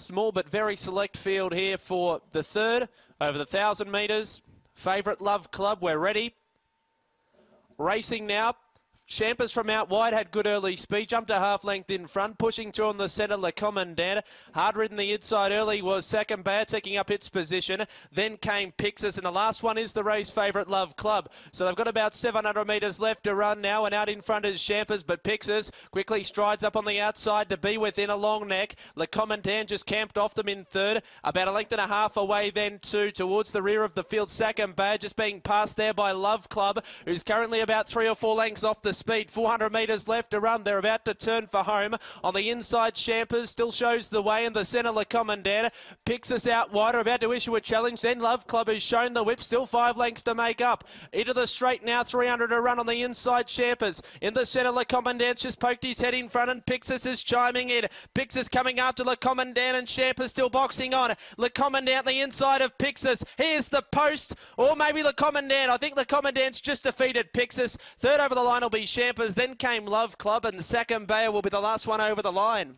Small but very select field here for the third over the thousand metres. Favourite Love Club, we're ready. Racing now. Champers from out wide had good early speed, jumped a half length in front, pushing through on the centre, Le Commandant. Hard ridden the inside early was second bad, taking up its position. Then came Pixis, and the last one is the race favourite Love Club. So they've got about 700 metres left to run now, and out in front is Champers, but Pixis quickly strides up on the outside to be within a long neck. Le Commandant just camped off them in third, about a length and a half away then too, towards the rear of the field. Second bad, just being passed there by Love Club, who's currently about three or four lengths off the speed. 400 metres left to run. They're about to turn for home. On the inside, Champers still shows the way in the centre. Le Commandant picks us out wider, about to issue a challenge. Then Love Club has shown the whip. Still five lengths to make up. Into the straight now. 300 to run on the inside. Champers in the centre. Le Commandant just poked his head in front and Pixis is chiming in. Pixis coming after Le Commandant and Champers still boxing on. Le Commandant the inside of Pixis. Here's the post or maybe Le Commandant. I think Le Commandant's just defeated Pixis. Third over the line will be Champers. Then came Love Club, and second Bayer will be the last one over the line.